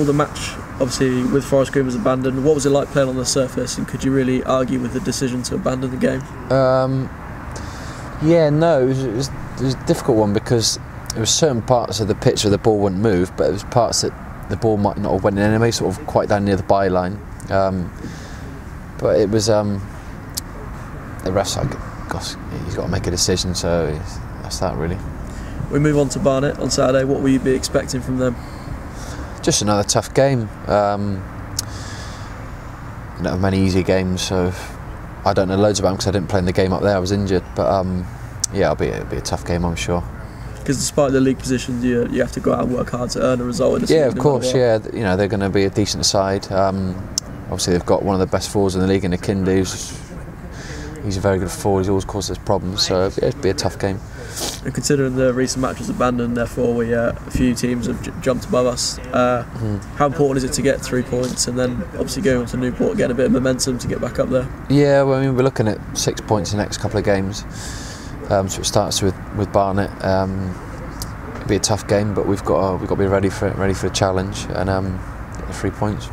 The match, obviously, with Forest Green was abandoned. What was it like playing on the surface, and could you really argue with the decision to abandon the game? Um, yeah, no, it was, it, was, it was a difficult one because there were certain parts of the pitch where the ball wouldn't move, but it was parts that the ball might not have went in anyway, sort of quite down near the byline. Um, but it was um, the refs like, gosh, he's got to make a decision, so that's that really. We move on to Barnet on Saturday. What will you be expecting from them? Just another tough game. Um, not many easy games, so I don't know loads about them because I didn't play in the game up there. I was injured, but um, yeah, it'll be it'll be a tough game, I'm sure. Because despite the league positions, you you have to go out and work hard to earn a result. In yeah, of course. Yeah, you know they're going to be a decent side. Um, obviously, they've got one of the best forwards in the league in Akinde. He's a very good forward. He's always caused us problems, so it'll be a tough game. And considering the recent match was abandoned, therefore we uh, a few teams have j- jumped above us. Uh, mm. How important is it to get three points and then obviously going on to Newport, getting a bit of momentum to get back up there? Yeah, well, I mean we're looking at six points in the next couple of games. Um, so it starts with with Barnet. Um, it'll be a tough game, but we've got to, we've got to be ready for it, ready for a challenge and um, get the three points.